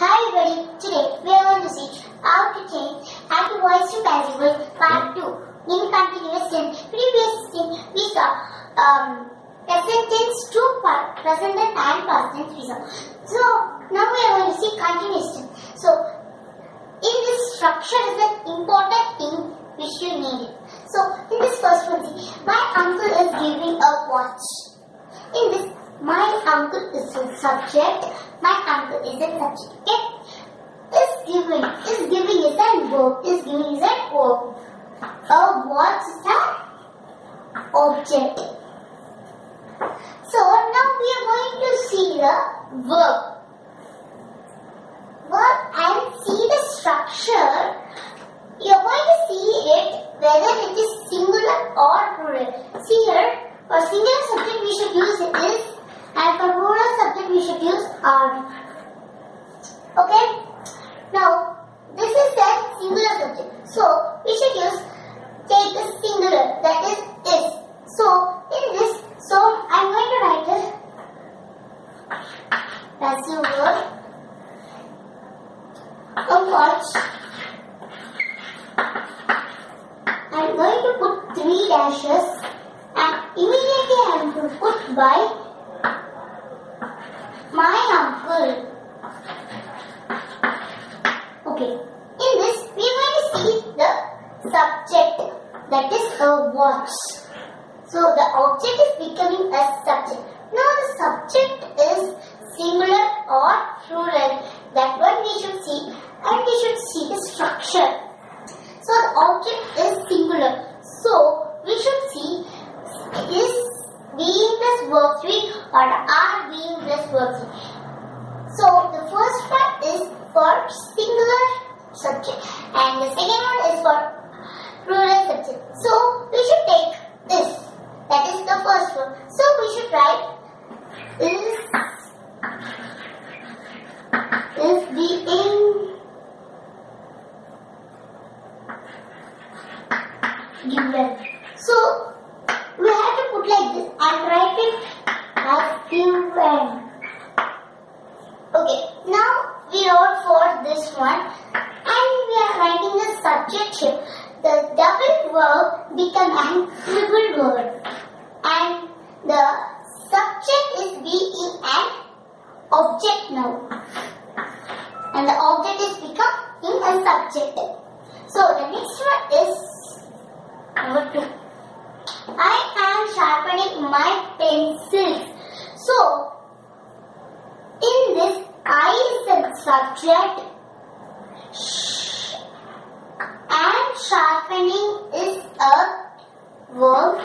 Hi everybody, today we are going to see how to change active voice to passive voice part 2. In continuous tense, previous thing we saw um, present tense to part, present tense and past tense we saw. So now we are going to see continuous tense. So in this structure is an important thing which you need it. So in this first one, my uncle is giving a watch. In this, my uncle is a subject. My uncle is a subject. Okay? Is giving. Is giving is a verb. Is giving is a verb. A watch is an object. So now we are going to see the verb. Verb and see the structure. You are going to see it whether it is singular or plural. See here, for singular subject we should use is and for plural subject we should use are. Okay? Now, this is the singular subject. So, we should use take the singular that is is. So, in this, so I am going to write the passive word a watch. I am going to put three dashes and immediately I am going to put by my uncle. In this, we are going to see the subject that is a watch. So the object is becoming a subject. Now the subject is singular or plural. That one we should see and we should see the structure. So the object is singular. So we should see is being plus verb 3 or are being plus verb 3. So the first part is for singular subject and the second one is for plural subject. So we should take this. That is the first one. So we should write is is being given. So we have to put like this and write it as given. We wrote for this one and we are writing the subject shape. The double verb become an triple word and the subject is being an object now and the object is becoming a subject. So the next one is Number two. I am sharpening my pencils. So, in this, I is the subject. And sharpening is a verb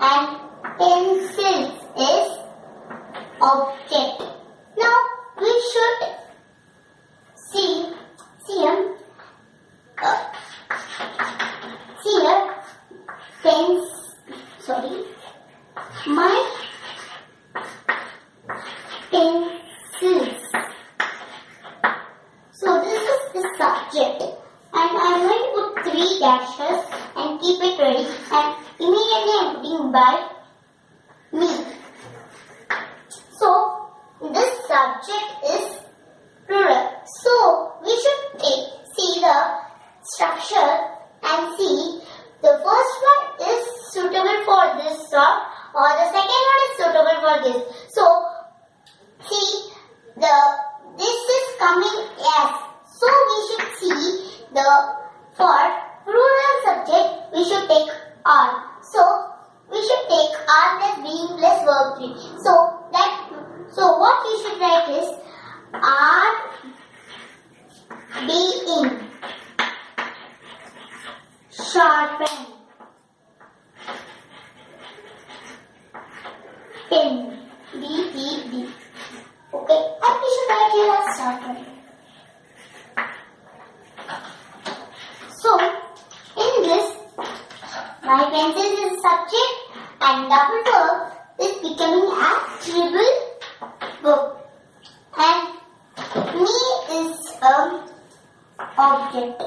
and pencils is object. Now, we should see, see um, uh, see pens sorry. My pencils so this is the and I'm going to put three dashes and keep it ready. And immediately I'm putting by me. So this subject is plural. So we should take see the structure and see the first one is suitable for this song or the second one is suitable for this. So see the this is coming as so we should see the for plural subject we should take are. So we should take are plus being plus verb three. So that so what we should write is are being sharpen pen D E D okay and we should write here as sharpen so in this my pencil is a subject and double verb is becoming a triple verb and me is um object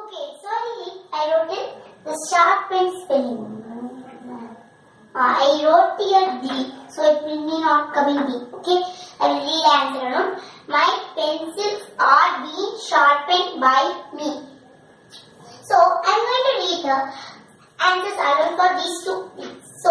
Okay, sorry, I wrote it the sharp pen spelling. Uh, I wrote here D, so it will be not coming D. Okay, I will read answer. No? My pencils are being sharpened by me. So I'm going to read the answers I for these two. So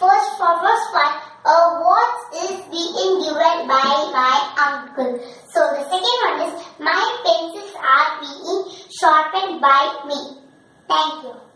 first for first one, uh, what is being given by my uncle? So the second one is my pencils are being sharpened by me. Thank you.